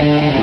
Música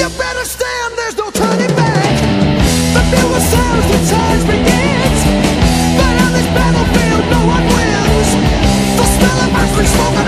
You better stand, there's no turning back. The the begins. But on this battlefield, no one wins. The of smoke.